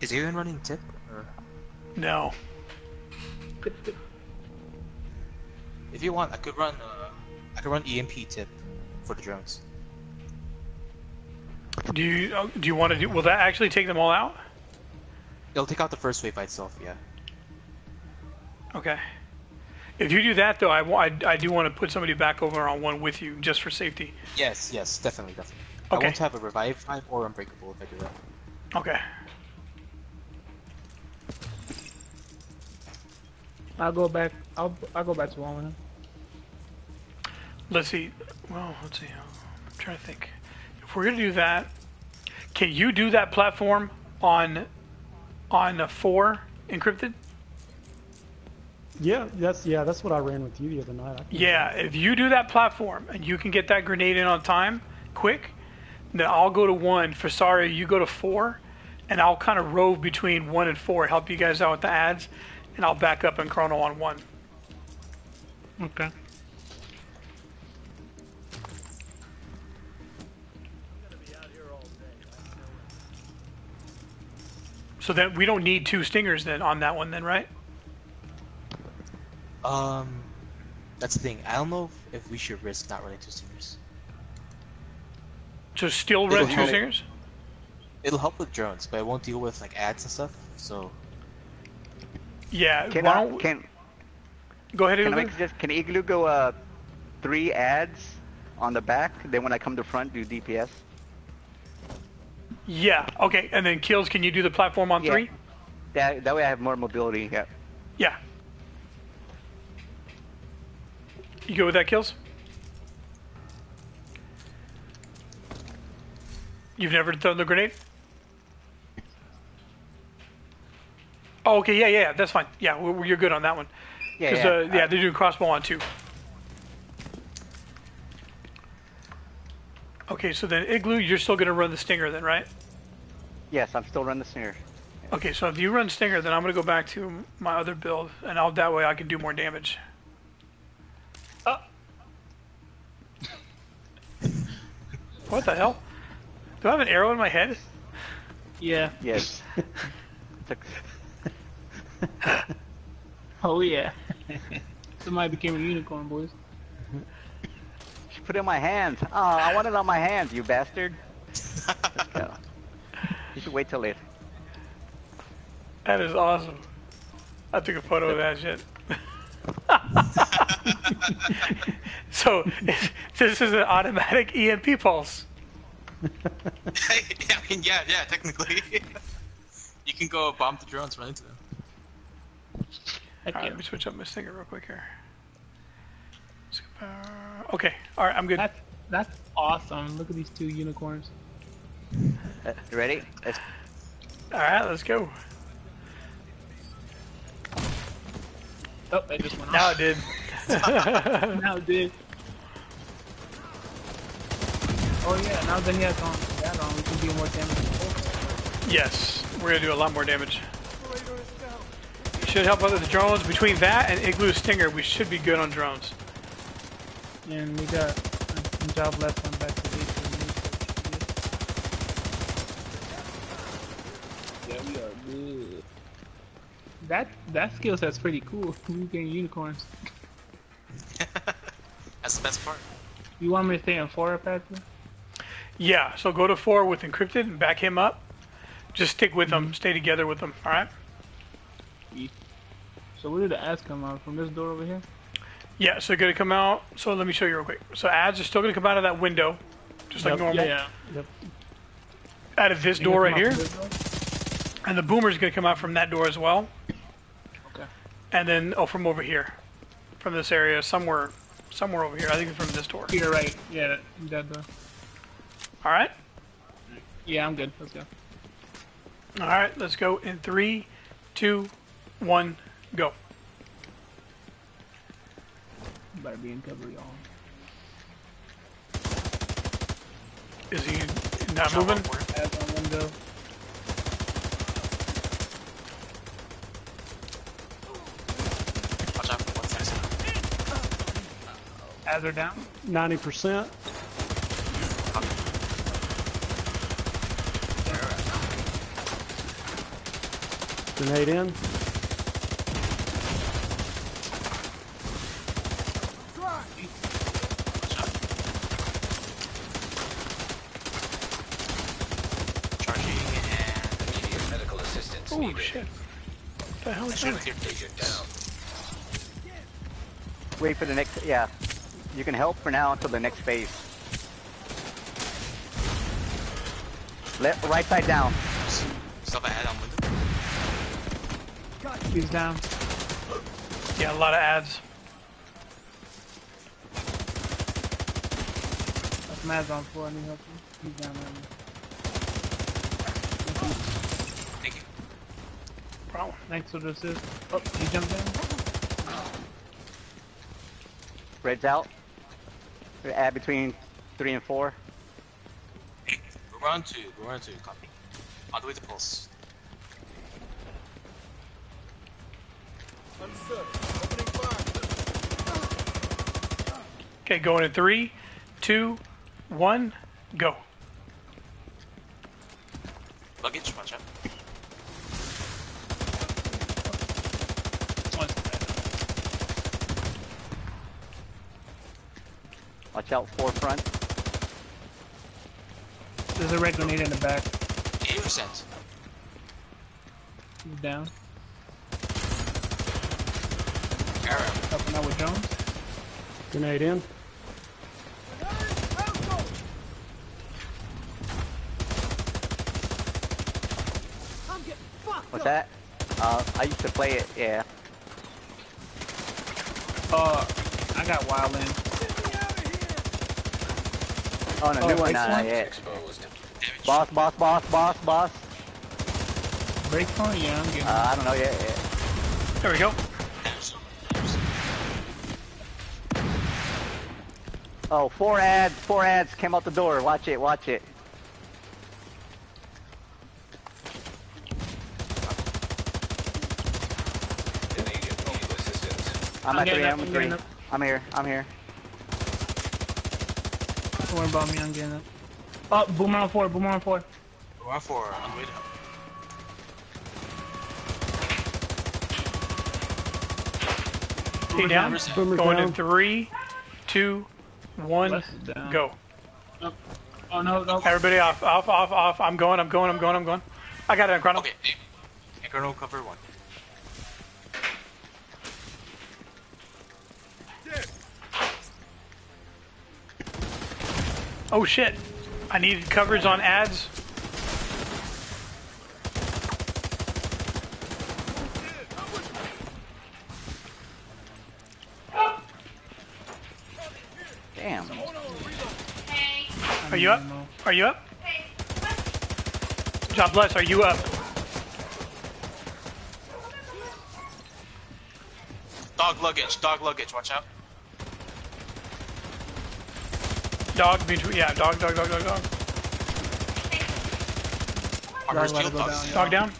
Is Aaron running tip? Or No. if you want, I could run. Uh, I could run EMP tip for the drones. Do you uh, do you want to do? Will that actually take them all out? It'll take out the first wave by itself. Yeah. Okay. If you do that, though, I, I, I do want to put somebody back over on one with you, just for safety. Yes. Yes. Definitely. Definitely. Okay. I want to have a revive time or unbreakable if I do that. Okay. I'll go back. I'll I'll go back to one. Let's see. Well, let's see. I'm trying to think. If we're gonna do that, can you do that platform on on a four encrypted? Yeah, that's yeah, that's what I ran with you the other night. Yeah. If you do that platform and you can get that grenade in on time, quick, then I'll go to one. For sorry, you go to four, and I'll kind of rove between one and four, help you guys out with the ads, and I'll back up Ankrono on one. Okay. So that we don't need two stingers then on that one then, right? Um, that's the thing. I don't know if, if we should risk not running two stingers. So still It'll run two stingers? It'll help with drones, but it won't deal with like ads and stuff. So Yeah. Can why I, don't- can go ahead, can I just can Igloo go uh three ads on the back? Then when I come to front, do DPS. Yeah. Okay. And then kills. Can you do the platform on Yeah. three? That that way I have more mobility. Yeah. Yeah. You go with that, kills? You've never thrown the grenade? Oh, okay, yeah, yeah, that's fine. Yeah, we- we- you're good on that one. Yeah. 'Cause, yeah. uh, yeah, Uh, they're doing crossbow on two. Okay, so then Igloo, you're still gonna run the Stinger then, right? yes, I'm still running the Stinger. Okay, so if you run Stinger, then I'm gonna go back to my other build, and I'll that way I can do more damage. What the hell? Do I have an arrow in my head? Yeah. Yes. Took- Oh yeah. Somebody became a unicorn, boys. She put it in my hands. Oh, I want it on my hands, you bastard. Let's go. You should wait till later. That is awesome. I took a photo of that shit. so this is an automatic EMP pulse. I mean, yeah, yeah, technically. you can go bomb the drones, run into them. Heck All right, yeah. let me switch up my stinger real quick here. Okay, all right, I'm good. That's that's awesome. Look at these two unicorns. Uh, ready? Let's All right, let's go. Oh, it just went Now off. it did. now it did. Oh yeah, now that he has on that on, we can do more damage. before. Yes, we're gonna do a lot more damage. Should help other the drones. Between that and Igloo Stinger, we should be good on drones. And we got some job left on back to the Yeah, we are good. That that skill set's pretty cool. We getting unicorns. That's the best part. You want me to stay on four, Patrick? Yeah, so go to four with encrypted and back him up. Just stick with them, mm-hmm. stay together with them. All right. So where did the ads come out? Uh, from this door over here? Yeah, so gonna come out. So let me show you real quick. So ads are still gonna come out of that window, just like normal. Yeah, Yep. Out of this door right here, out from this door? and the boomer's gonna come out from that door as well. Okay. And then oh, from over here, from this area, somewhere, somewhere over here. I think it's from this door. Here, right. Yeah, that door. All right. Yeah, I'm good. Let's go. All right. Let's go in three, two, one, go. Better be in cover, y'all. Is he not moving? Ads on window. Watch out for one second. Ads are down. Ninety percent. Grenade in. Charging and Immediate medical assistance Oh needed. shit. What the hell is shoot. Wait for the next. Yeah, you can help for now until the next phase. Left, right side down. I had on window. He's down. Yeah, a lot of ads. That's Mad's on floor. I need help. He's down there. Oh, Thank oh, you. Wow. Thanks for the assist. Oh, he jumped in? Red's out. Add between three and four. We're on two. We're on two. Copy. On the way to pulse. Okay, going in three, two, one, go. Luggage. Watch out. Watch out, forefront. There's a red grenade in the back. 80%. He's down. Arrow. Helping out with Jones. Grenade in. What's that? Uh, I used to play it. Yeah. Uh, I got wild in. Oh, no, Oh, new one. next Nah, one? yeah. Exposed. Boss, boss, boss, boss, boss. Break phone? Yeah, I'm getting. Uh, I don't know. Yeah, yeah. There we go. Oh, four ads, four ads came out the door. Watch it, watch it. An agent needed assistance. I'm, I'm at three. up, I'm I'm three. up. I'm here. I'm here. Don't worry about me. I'm getting it. Oh, boomer on four. Boomer on four. We're on four. On the way down. Hey, down. Boomer's down. Going in three, two, one, Wes is down. go. Oh no, no. Everybody off, off, off, off. I'm going, I'm going, I'm going, I'm going. I got it in front Okay. Hey. Hey, Colonel, cover one. Oh shit. I needed coverage on ads. Damn. Are you up? Are you up? God bless, are you up? Dog luggage. Dog luggage. Watch out. Dog between, yeah, dog, dog, dog, dog, dog. Armor let it shield. Dog. down, yeah. Dog down.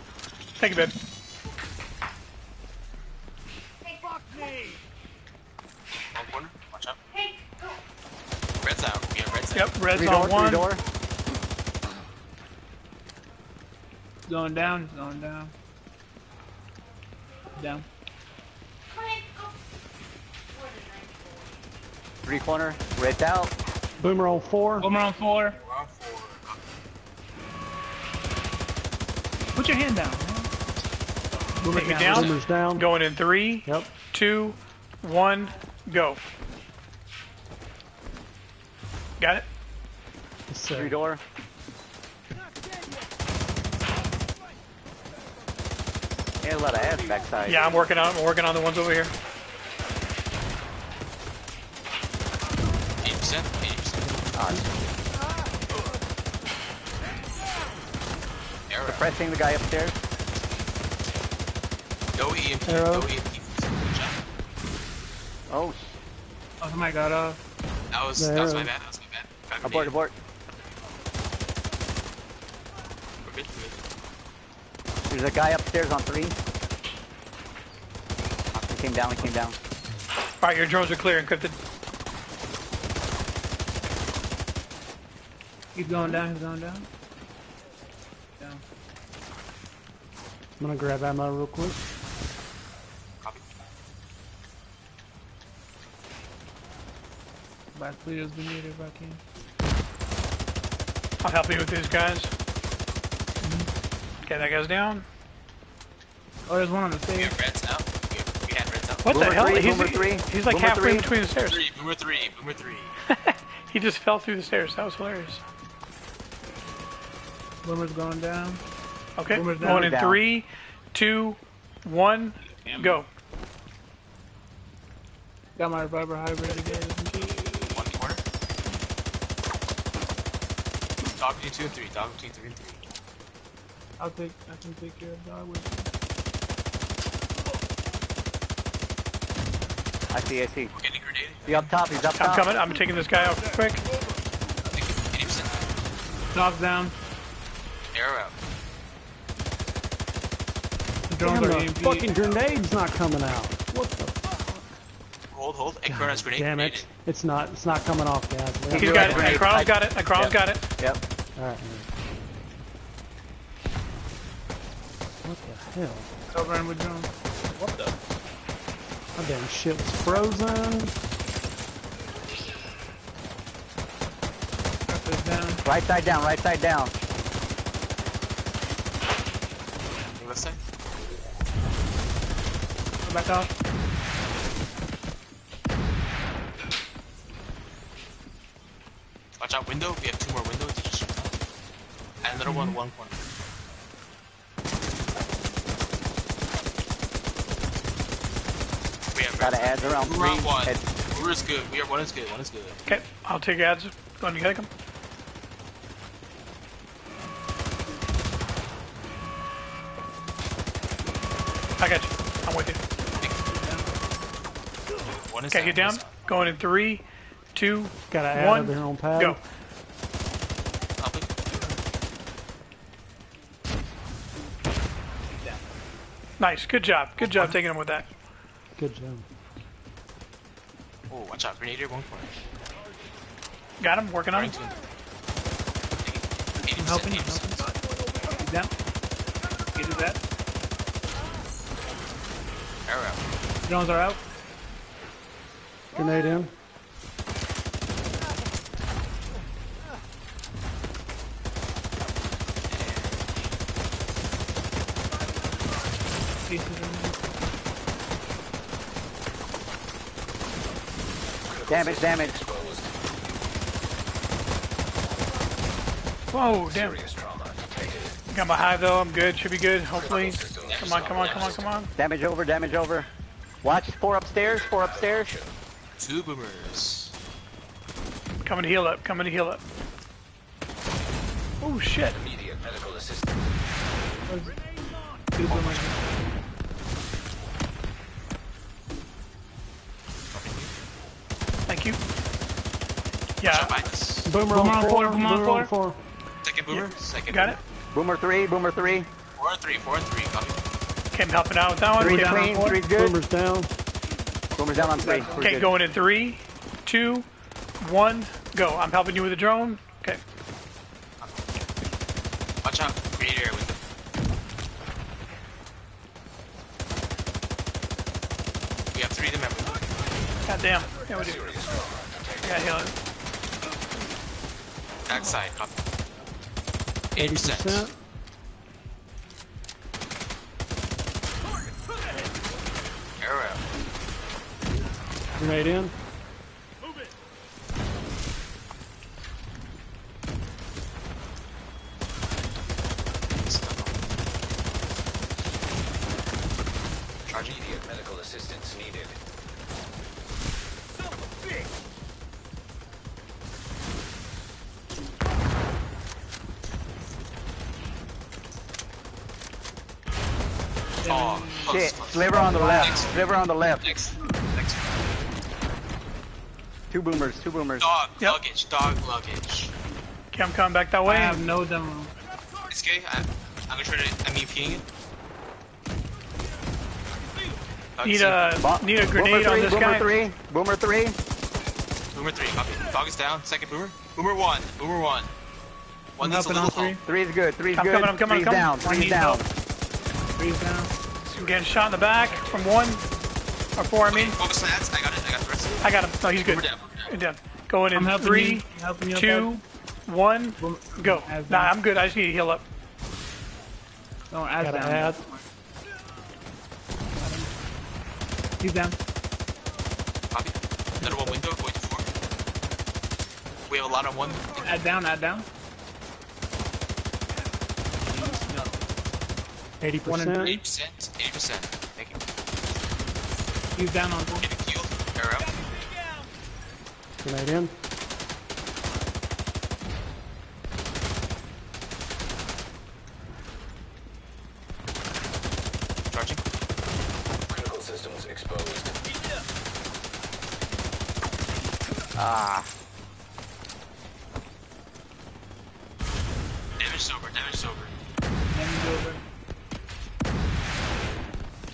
Thank you, babe. One corner. Watch out. Red's out. Yeah, red's out. Yep, red's Three on door, three one. door. Going down. Going down. Down. Three corner. Red's out. Boomer on four. Boomer on four. We're on four. Put your hand down. Man. Boomer Take it down. Boomer's down. Going in three, Yep. two, one, go. Got it? It's Three door. Yeah, a lot of ads backside. Yeah, I'm working on. I'm working on the ones over here. 80%. 80%. Uh, Arrow. pressing the guy upstairs. No EMP. Arrow. No EMP. Oh, Oh my god. Uh, That was that was my bad. That was my bad. Bad abort, grenade. abort. We're good. We're good. There's a guy upstairs on three. He came down, he came down. All right, your drones are clear, encrypted. He's going down. He's going down. Down. I'm gonna grab ammo real quick. Copy. Back Leo's grenade if I can. I'll help you with these guys. Mm-hmm. Okay, that guy's down. Oh, there's one on the We stairs. have reds out. We, have, we had reds out. What the hell? three, he's, boomer three, he's like boomer halfway three. between the stairs. Three, boomer three, boomer three. he just fell through the stairs. That was hilarious. Boomer's going down. Okay, Boomer's down. going in Down. three, two, one, go. Got my reviver hybrid again. One corner. Dog between two and three. Dog between three and three. I'll take. I can take care of dog with. I see, I see. We're getting grenaded. He up top, he's up top. I'm coming. I'm taking this guy out quick. Dog's down. Arrow. The drones Damn, are the EMP. fucking grenade's not coming out. What the? Hold, hold. Hey, grenade. Damn grenade it! It's not. It's not coming off, guys. We have He's do got it, it. grenade. Akron's I- got it. Akron's Yep. got it. Yep. All right. What the hell? Covering with drones. What the? My damn shit was frozen. Right side down, right side down. Left side. Back off. Watch out, window. We have two more windows. Did you shoot that? And another one, one corner. We have Gotta reds. add around We're on three. one. Head- We're is good. We are one is good. One is good. Okay, I'll take ads. Going to take them. I got you. I'm with you. One is Okay, get down. is Going in three, two, Gotta one, over here on pad. go. Nice. Good job. Good job taking him with that. Good job. Oh, watch out. Grenadier, one corner. Got him. Working on Running him. to him. 80%, Helping, 80%. He's down. Get his that. Arrow out. Drones are out. Grenade in. Pieces in there. Damage, damage. Whoa, damn. Serious trauma. Got my hive though. I'm good. Should be good. Hopefully. Come on, come on, come on, come on. Damage over, damage over. Watch, four upstairs, four upstairs. Two boomers. Coming to heal up. Coming to heal up. Oh shit. Immediate medical assistance. Two boomers. Thank you. Yeah. out behind us. Boomer, Boomer on on four. four, boomer on Boomer four. on four. Second boomer. Second Got it. Boomer three, boomer three. Four three. Four three. Copy. Okay, I'm helping out with that one. Three's Okay, clean, down. three's good. Boomer's down. Boomer's down on three. We're Okay, good. going in three, two, one, go. I'm helping you with the drone. Okay. Watch out. Grenadier with We have three of them at. God damn. Yeah, we do. Serious trauma detected. Yeah, heal it. Back side. Copy. 80%. 80%. Oh, Shit, close. sliver on the left, sliver on the left. Next. Next. Two boomers, two boomers. Dog Yep. luggage. Dog luggage. Okay, I'm coming back that way. I have no demo. It's okay. I, I'm gonna try to MEPing it. Need a Bo- need a grenade three, on this boomer guy. three, boomer three. Boomer three. Copy. Dog is down. Second boomer. Boomer one. Boomer one. One I'm a little on help. three. Three's good, three's I'm good. coming, I'm coming, I'm coming. down, I three's need down. help. Three's down. I'm getting shot in the back from one I I got it. I got the rest. I got him. No, he's good. We're down. We're down. Going in three, two, one, go. Nah, I'm good. I just need to heal up. No, as down. Add. He's down. Copy. Another one window, going to four. We have a lot on one. Add down, add down. 80%. 80%. 80%. He's down on four. Getting killed. Air out. Grenade in. Charging. Critical systems exposed. Ah, Damage over. Damage over. Damage over.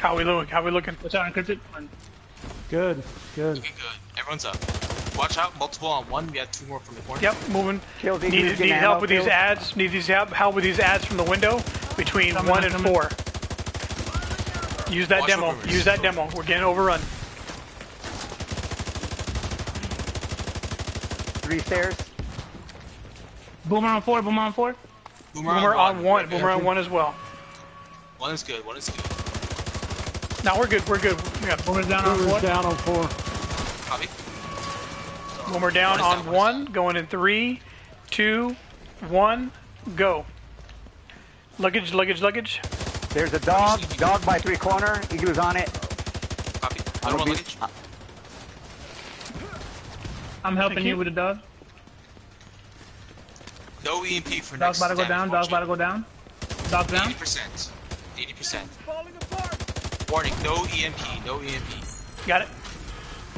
How we looking? How we looking? Watch out, encrypted. One. Good. Good. Looking good. Everyone's up. Watch out. Multiple on one. We have two more from the corner. Yep, moving. Kills equals Need, need help ammo with these kills. ads. Need these help, help with these ads from the window between Coming, one and coming. four. Use that Watch demo. for Use that demo. We're getting overrun. Three stairs. Boomer on four, boomer on four. Boomer, Boomer on one. We're Boomer on one as well. One is good. One is good. Now we're good. We're good. We got Boomer's down on Boomer's four. down on four. Copy. Boomer down One on down, one is one. Going in three, two, one, go. Luggage, luggage, luggage. There's a dog. Dog by three corner. Eagle's on it. Copy. I'm Another one luggage. uh, I'm helping you. you. with the dog. No EMP for Dog's next about to go down. Dog's about to go down. Dog down. 80%. 80%. Warning, no EMP, no EMP. Got it.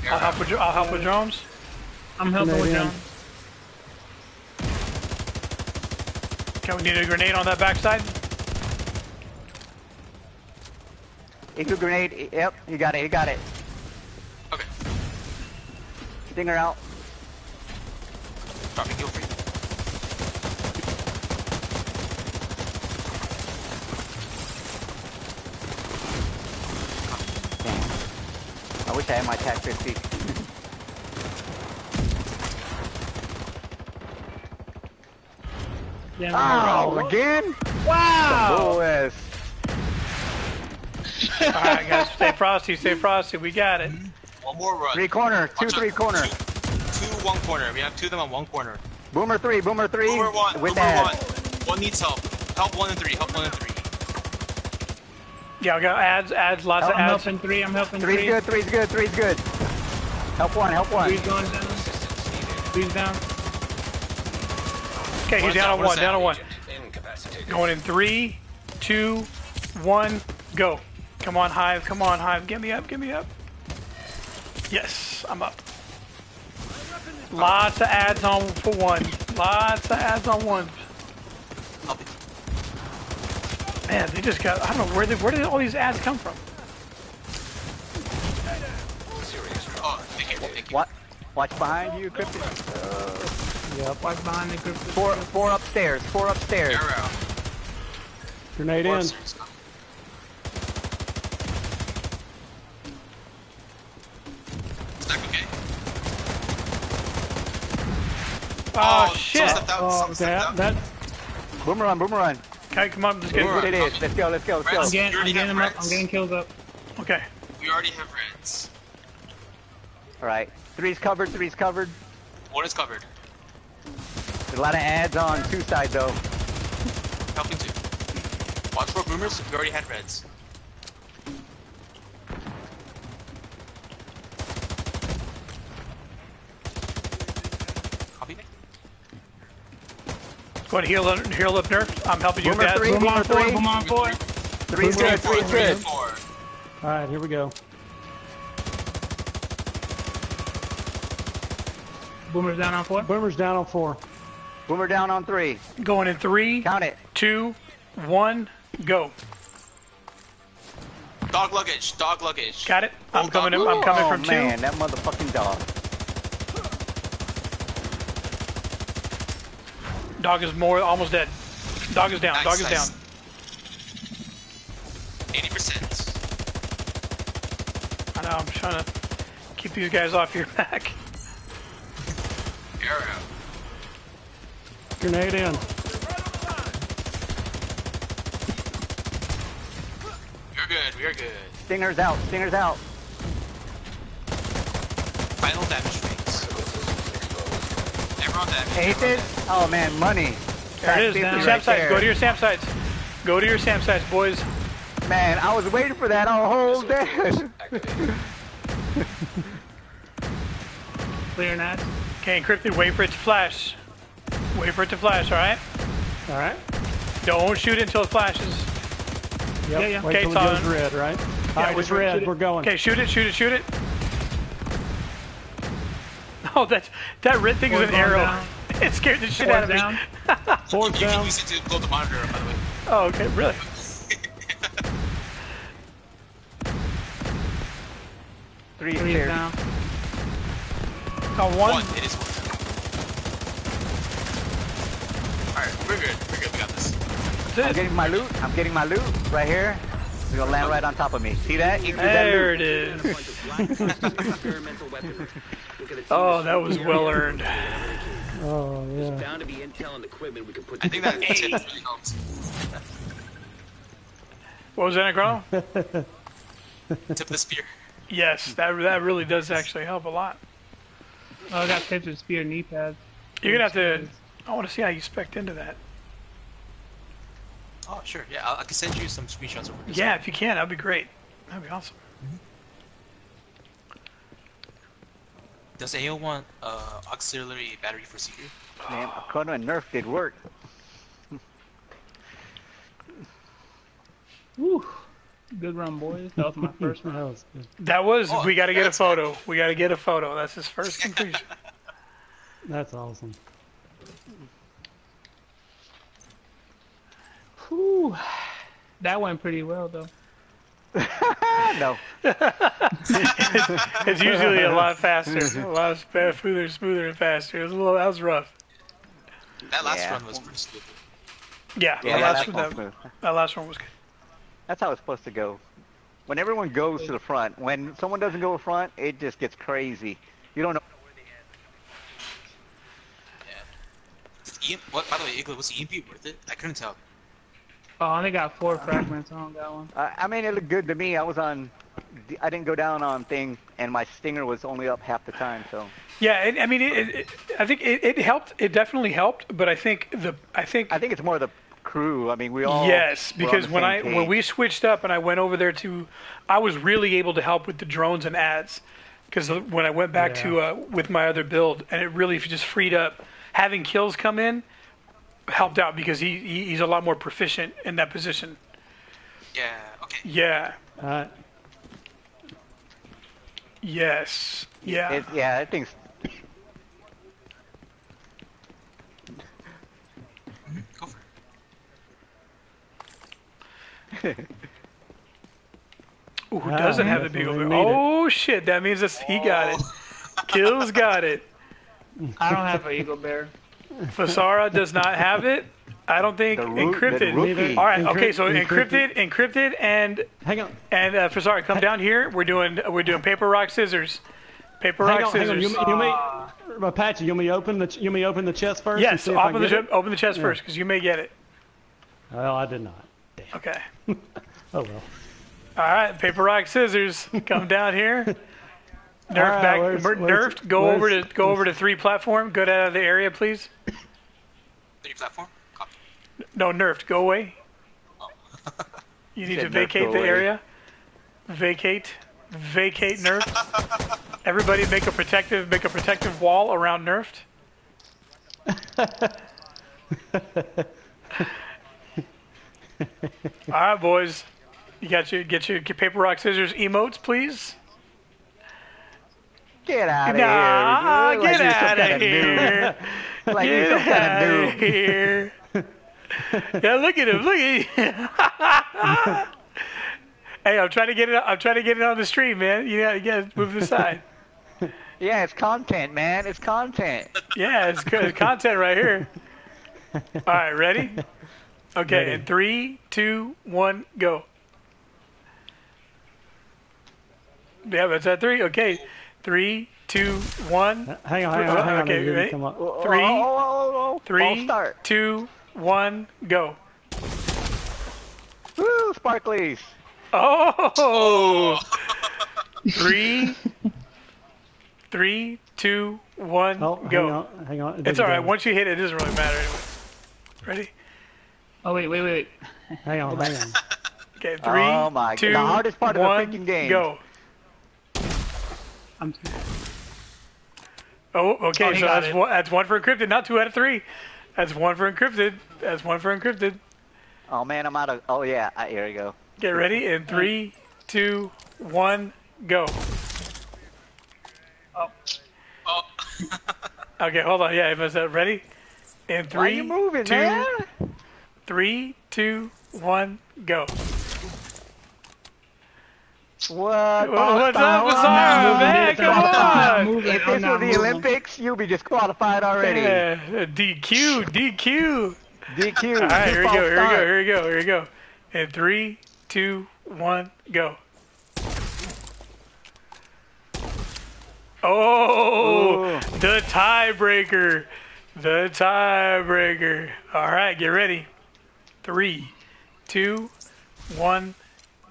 Air I'll help with. I'll help with drones. I'm helping with Grenade in. John. Okay, we need a grenade on that backside. Eagle grenade. Yep, you got it. You got it. Okay, Stinger out. dropping heal free. Damn. I wish I my TAC 50. Yeah, Oh, again? wow! Lewis. All right, guys, stay frosty. Stay frosty. We got it. One more run. Three corner. Two, Watch out. three corner. Two, two, one corner. We have two of them on one corner. Boomer three. Boomer three. Boomer one, with boomer that. one. One needs help. Help one and three, help one and three. Yeah, we got ads, ads, lots of I'm ads. helping three. I'm helping three. Three's three. good. Three's good. Three's good. Help one. Help one. Three's going down. Assistance. Three's down. Okay, he's down down, on one one. Down on one. Going in three, two, one, go. Come on, Hive. Come on, Hive. Get me up. Get me up. Yes, I'm up. Lots of ads on for one. Lots of ads on one. Help it. Man, they just got. I don't know where they, where did all these ads come from. Oh, thank you, thank you. What? Watch behind you, Cryptic. Uh, yep. Watch behind the encrypted. Four, four upstairs. Four upstairs. Air out. Grenade Four in. upstairs. Stack okay? Oh, oh shit. stepped out, Oh, someone that, out. that, Boomer run. Boomer run. Okay, come on. Let's get That's what it Boomer. Let's go. Let's go. Let's Reds. I'm go. getting, I'm getting have him up. I'm getting kills up. Okay. We already have reds. All right. Three's covered. Three's covered. One is covered. There's a lot of ads on two side though. Helping two. Watch for boomers. We already had reds. Go ahead, heal, heal up nerf. I'm helping you with Boomer that. three. Boomer on four. three. Boomer on four. Three's good, three, three, three. three. Alright, here we go. Boomer's down on four. Boomer's down on four. Boomer down on three. Going in three, Count it. two, one, go. Dog luggage. Dog luggage. Got it. I'm Hold coming. on. In, I'm coming oh from two. man, that motherfucking dog. Dog is more almost dead. Dog is down. Nice, Dog is nice. down. Eighty percent. I know, I'm trying to keep these guys off your back. Arrow. Grenade in. You're good. We're good. Stinger's out. Stinger's out. Final damage phase. Everyone damage. Ace it. Oh man, money. There it is. That's Your 50 SAM right sites. there. Go to your SAM sites. Go to your SAM sites, boys. Man, I was waiting for that all whole day. Activated. Clear that. Okay, encrypted. Wait for it to flash. Wait for it to flash. All right. All right. Don't shoot until it flashes. Yep. Yeah, yeah. Wait Okay, till it Todd. goes red, right? All right, it's red. it. We're going. Okay, shoot it. Shoot it. Shoot it. Oh, that that red thing is an arrow. down. It scared the shit Four's out of me. down. Four's You can down. use it to blow the monitor, by the way. Oh, okay, really? Three Three clear. down. Oh, one. One. It is one. Alright, we're good. We're good. We got this. I'm getting my loot. I'm getting my loot right here. It's gonna land right on top of me. See that? You see that There it is. Oh, that was well earned. Oh yeah. Bound to be intel and equipment we can put I think that tip really helps. What was that, Necrono? Tip the spear. Yes, that that really does actually help a lot. Oh, I got tips with spear knee pads. You're gonna have to. I want to see how you spec into that. Oh, sure. Yeah, I'll, I can send you some screenshots over. Yeah, if you can, that'd be great. That'd be awesome. Does AO want uh, auxiliary battery for Seeker? Man, Chrono and Nerf did work. Woo. Good run, boys. That was my first That run. was good. That was. Oh, we got to get a photo. We got to get a photo. That's his first completion. That's awesome. Whew. That went pretty well, though. no. it's usually a lot faster, a lot sp- smoother, smoother and faster. It was a little. That was rough. That last Yeah. run was pretty stupid. Yeah, Yeah, that, last, that's that, smooth. that last one was good. That's how it's supposed to go. When everyone goes to the front, when someone doesn't go to front, it just gets crazy. You don't know. E- what? By the way, Igloo, was the EMP worth it? I couldn't tell. Oh, I only got four fragments on that one. I I mean, it looked good to me. I was on. I didn't go down on thing, and my stinger was only up half the time. So Yeah, it, I mean, it, it, it- I think it, it helped. It definitely helped, but I think the I think I think it's more the crew. I mean, we all. yes, because when same I when we switched up and I went over there to, I was really able to help with the drones and ads, because when I went back to uh, with my other build, and it really just freed up having kills come in, helped out because he, he he's a lot more proficient in that position. Yeah. Okay. Yeah. All right. Yes. Yeah. It, yeah, I think. Go for it. Ooh, who Ah, doesn't have the definitely beagle? need it. Oh shit! That means that he got it. Kills got it. I don't have an eagle bear. Fasara does not have it. I don't think The roo- encrypted. rookie. All right. Encrypt- okay. So encrypted. encrypted, encrypted, and Hang on. and uh, Fasara, come down here. We're doing we're doing paper rock scissors. Paper Hang rock on. Hang on. scissors. You, you may, Apache. You may open the. You may open the chest first. yes. see if I Open the get open the chest first because you may get it. it? Well, I did not. Damn. Okay. Oh well. All right. Paper rock scissors. Come down here. Nerf Ah, back. where's- mer- where's- nerfed. Go over to go over to three platform. Go out of the area, please. Three platform. Copy. No, nerfed. Go away. You need to vacate the away. area. Vacate. Vacate nerfed. Everybody make a protective make a protective wall around nerfed. All right, boys. You got your get your paper rock scissors emotes, please. Get out of Nah, here! Uh-uh, get you're out of here. Like you're some Get kind out of noob. here. yeah, look at him. Look at him. hey, I'm trying to get it. I'm trying to get it on the stream, man. You gotta, you gotta move aside. Yeah, it's content, man. It's content. Yeah, it's good content right here. All right, ready? Okay, Ready. in three, two, one, go. Yeah, that's at three. Okay, three, two, one. Hang on, hang on, hang on. Okay, didn't ready? come up. Oh, Three, oh, oh, oh, oh. Three, False start. two, one, go. Woo, sparklies. Oh! Three, three, two, one, Oh, go. hang on, hang on. It It's all right. Once you hit it, it doesn't really matter anyway. Ready? Oh wait, wait, wait. Hang on, hang on. Okay, oh three, Oh my God, the hardest part of the freaking game. Go. I'm. sorry. Oh, okay. Oh, so that's one, that's one for encrypted. Not two out of three. That's one for encrypted. That's one for encrypted. Oh man, I'm out of. Oh yeah, I, here we go. Get ready in three, two, one, go. Oh. Oh. Okay, hold on. Yeah, is that uh, ready? In Why three, you moving, two, man? three, two, one, go. What? What's up. Bizarro, man? Come on. If this not was the. Olympics, you'll be disqualified already. Yeah, DQ, DQ. DQ. All right, here we go, here we go, here we go, here we go. In three, two, one, go. Oh, Ooh. the tiebreaker. The tiebreaker. All right, get ready. Three, two, one,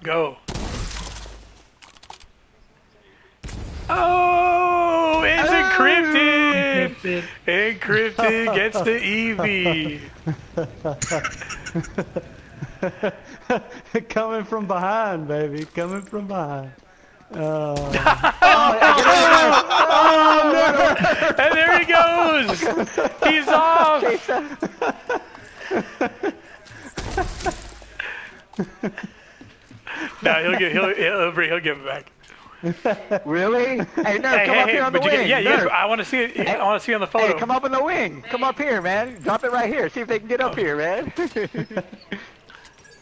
go. Oh, it's encrypted. Encrypted. Encrypted gets the EB. Coming from behind, baby. Coming from behind. Uh, And there he goes. He's off. no, he'll get he'll he'll, he'll give it back. Really? Hey, no, Hey, come hey, up here on the but you, wing. yeah, yeah. Nerf. I want to see it. I want to see it on the photo. Hey, come up on the wing. Come up here, man. Drop it right here. See if they can get up here, man.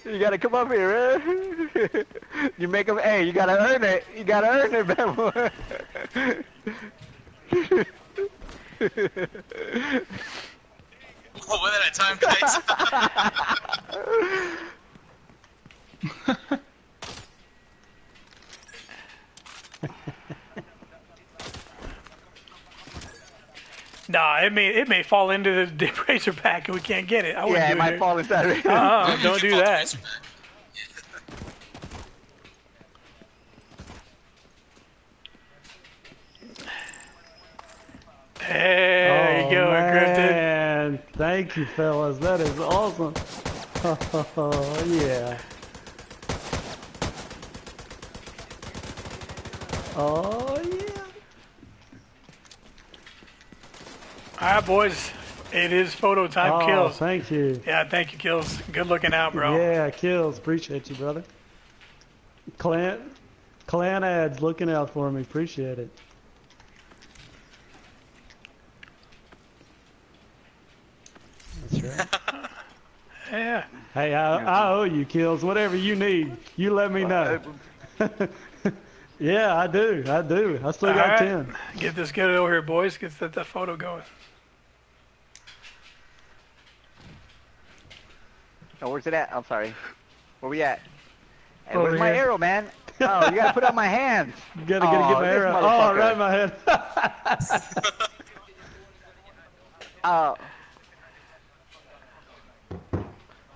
you gotta come up here, man. you make them. Hey, you gotta earn it. You gotta earn it, man. Oh, one at a time, Nah, it may it may fall into the Razorback and we can't get it. I wouldn't yeah, it might it. fall inside. of it. Uh-uh, don't do that. There you oh, go, encrypted. man. Thank you, fellas. That is awesome. Oh, yeah. Oh, All right, boys. It is photo time. Oh, kills. thank you. Yeah, thank you, kills. Good looking out, bro. Yeah, kills. Appreciate you, brother. Clan, clan ads looking out for me. Appreciate it. That's right. Yeah. hey, I, I owe you kills. Whatever you need, you let me know. yeah, I do. I do. I still All got right. ten. Get this good over here, boys. Get that, that photo going. Oh, where's it at? I'm sorry. Where we at? Hey, Over where's my arrow, man? Oh, you gotta put it on my hands. Gotta, gotta Oh, get my this arrow. Oh, right in my head. Oh.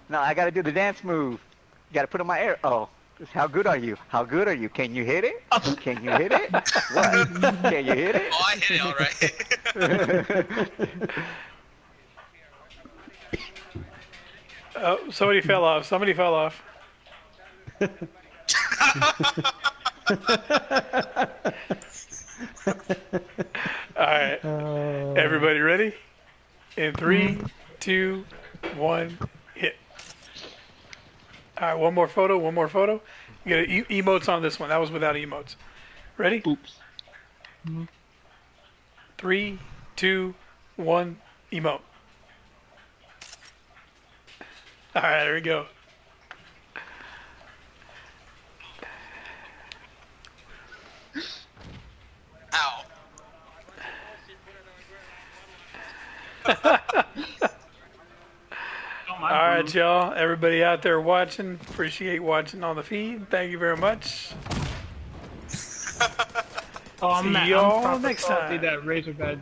No, I gotta do the dance move. You gotta put on my arrow. Oh. How good are you? How good are you? Can you hit it? Can you hit it? What? Can you hit it? Oh, I hit it all right. Oh, somebody fell off. Somebody fell off. All right. Uh, Everybody ready? In three, two, one, hit. All right, one more photo, one more photo. You get e- emotes on this one. That was without emotes. Ready? Oops. Three, two, one, emote. All right, here we go. Ow. All right, y'all. Everybody out there watching, appreciate watching on the feed. Thank you very much. Oh, I'm See y'all next time. that Razorback